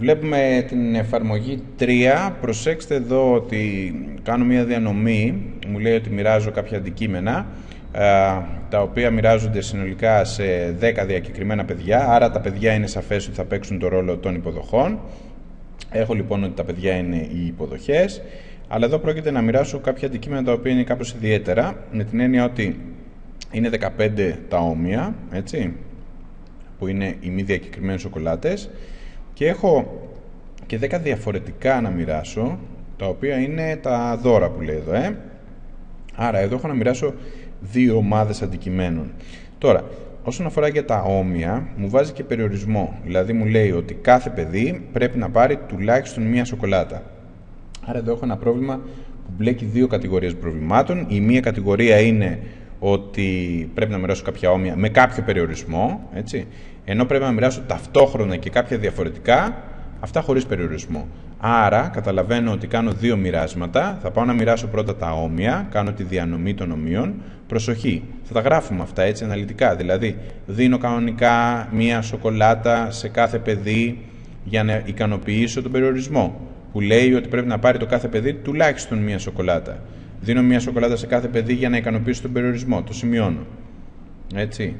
Βλέπουμε την εφαρμογή 3. Προσέξτε εδώ ότι κάνω μια διανομή. Μου λέει ότι μοιράζω κάποια αντικείμενα τα οποία μοιράζονται συνολικά σε 10 διακεκριμένα παιδιά. Άρα τα παιδιά είναι σαφές ότι θα παίξουν το ρόλο των υποδοχών. Έχω λοιπόν ότι τα παιδιά είναι οι υποδοχές. Αλλά εδώ πρόκειται να μοιράσω κάποια αντικείμενα τα οποία είναι κάπως ιδιαίτερα. Με την έννοια ότι είναι 15 τα όμοια, έτσι, που είναι οι μη διακεκριμένες σοκολάτες και έχω και 10 διαφορετικά να μοιράσω, τα οποία είναι τα δώρα που λέει εδώ, ε. Άρα εδώ έχω να μοιράσω δύο ομάδες αντικειμένων. Τώρα, όσον αφορά για τα όμοια, μου βάζει και περιορισμό. Δηλαδή μου λέει ότι κάθε παιδί πρέπει να πάρει τουλάχιστον μία σοκολάτα. Άρα εδώ έχω ένα πρόβλημα που μπλέκει δύο κατηγορίες προβλημάτων. Η μία κατηγορία είναι ότι πρέπει να μοιράσω κάποια όμοια με κάποιο περιορισμό, έτσι, ενώ πρέπει να μοιράσω ταυτόχρονα και κάποια διαφορετικά, αυτά χωρίς περιορισμό. Άρα καταλαβαίνω ότι κάνω δύο μοιράσματα, θα πάω να μοιράσω πρώτα τα όμοια, κάνω τη διανομή των ομοίων, προσοχή, θα τα γράφουμε αυτά έτσι αναλυτικά, δηλαδή δίνω κανονικά μία σοκολάτα σε κάθε παιδί για να ικανοποιήσω τον περιορισμό, που λέει ότι πρέπει να πάρει το κάθε παιδί τουλάχιστον μία σοκολάτα. Δίνω μία σοκολάτα σε κάθε παιδί για να ικανοποιήσω τον περιορισμό. Το σημειώνω. Έτσι.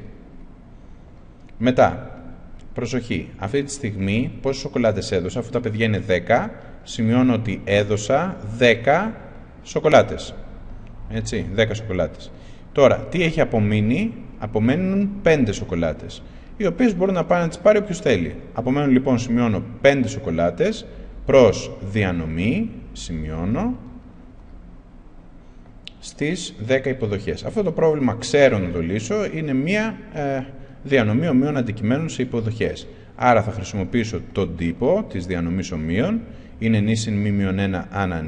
Μετά, προσοχή. Αυτή τη στιγμή πόσες σοκολάτες έδωσα, αφού τα παιδιά είναι 10, σημειώνω ότι έδωσα 10 σοκολάτες. Έτσι, 10 σοκολάτες. Τώρα, τι έχει απομείνει, απομένουν 5 σοκολάτες, οι οποίες μπορούν να πάνε να τις πάρει όποιος θέλει. Απομένουν λοιπόν, σημειώνω 5 σοκολάτες προς διανομή, σημειώνω, στις 10 υποδοχές. Αυτό το πρόβλημα ξέρω να το λύσω, είναι μία ε, διανομή ομοίων αντικειμένων σε υποδοχές. Άρα θα χρησιμοποιήσω τον τύπο της διανομής ομοίων, είναι νη συν μη μειον 1 ανά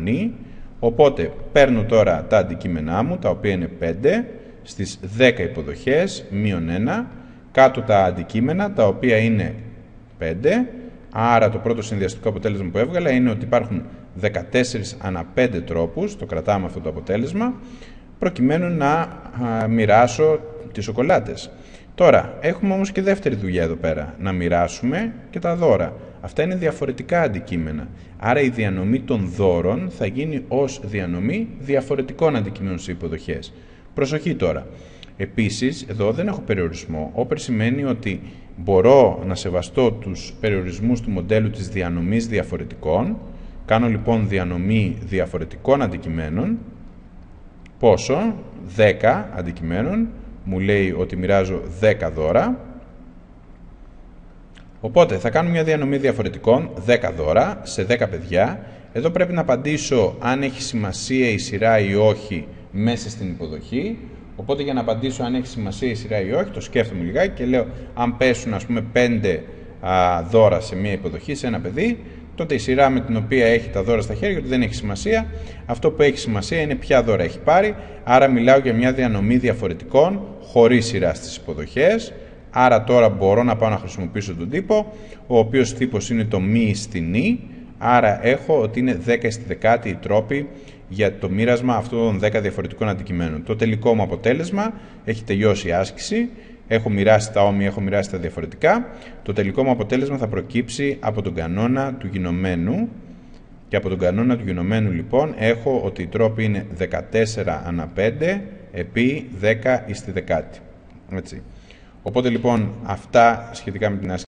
οπότε παίρνω τώρα τα αντικείμενά μου, τα οποία είναι 5, στις 10 υποδοχές, μείον 1, κάτω τα αντικείμενα, τα οποία είναι 5, άρα το πρώτο συνδυαστικό αποτέλεσμα που έβγαλα είναι ότι υπάρχουν 14 ανά 5 τρόπους, το κρατάμε αυτό το αποτέλεσμα, προκειμένου να μοιράσω τις σοκολάτες. Τώρα, έχουμε όμως και δεύτερη δουλειά εδώ πέρα, να μοιράσουμε και τα δώρα. Αυτά είναι διαφορετικά αντικείμενα. Άρα η διανομή των δώρων θα γίνει ως διανομή διαφορετικών αντικειμένων σε υποδοχές. Προσοχή τώρα. Επίσης, εδώ δεν έχω περιορισμό. Όπερ σημαίνει ότι μπορώ να σεβαστώ τους περιορισμούς του μοντέλου της διανομής διαφορετικών. Κάνω λοιπόν διανομή διαφορετικών αντικειμένων. Πόσο; 10 αντικειμένων μου λέει ότι μοιράζω 10 δώρα. Οπότε θα κάνω μια διανομή διαφορετικών, 10 δώρα, σε 10 παιδιά. Εδώ πρέπει να απαντήσω αν έχει σημασία η σειρά ή όχι μέσα στην υποδοχή. Οπότε για να απαντήσω αν έχει σημασία η σειρά ή όχι, το σκέφτομαι λιγάκι και λέω αν πέσουν ας πούμε 5 δώρα σε μια υποδοχή, σε ένα παιδί, τότε η σειρά με την οποία έχει τα δώρα στα χέρια του δεν έχει σημασία. Αυτό που έχει σημασία είναι ποια δώρα έχει πάρει. Άρα μιλάω για μια διανομή διαφορετικών χωρίς σειρά στις υποδοχές. Άρα τώρα μπορώ να πάω να χρησιμοποιήσω τον τύπο, ο οποίος τύπος είναι το μη στην Άρα έχω ότι είναι 10 στη δεκάτη οι τρόποι για το μοίρασμα αυτών των 10 διαφορετικών αντικειμένων. Το τελικό μου αποτέλεσμα έχει τελειώσει η άσκηση έχω μοιράσει τα όμοια, έχω μοιράσει τα διαφορετικά. Το τελικό μου αποτέλεσμα θα προκύψει από τον κανόνα του γινωμένου και από τον κανόνα του γινωμένου λοιπόν έχω ότι η τρόπη είναι 14 ανά 5 επί 10 στη δεκάτη. Έτσι. Οπότε λοιπόν αυτά σχετικά με την άσκηση.